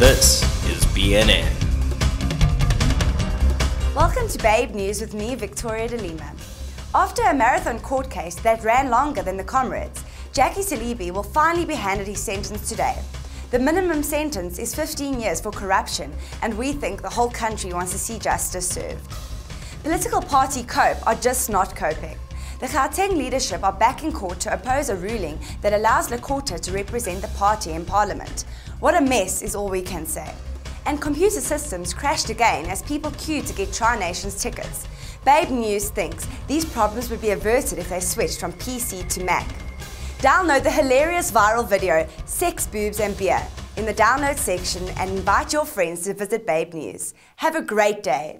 This is BNN. Welcome to Babe News with me, Victoria de Lima. After a marathon court case that ran longer than the comrades, Jackie Selebi will finally be handed his sentence today. The minimum sentence is 15 years for corruption, and we think the whole country wants to see justice served. Political party COPE are just not coping. The Gauteng leadership are back in court to oppose a ruling that allows Lekota to represent the party in parliament. What a mess is all we can say. And computer systems crashed again as people queued to get Tri Nations tickets. Babe News thinks these problems would be averted if they switched from PC to Mac. Download the hilarious viral video, Sex, Boobs and Beer, in the download section and invite your friends to visit Babe News. Have a great day.